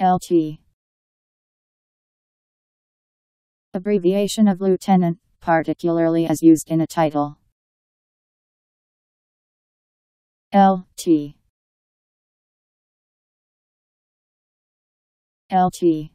LT. Abbreviation of lieutenant, particularly as used in a title. LT. LT.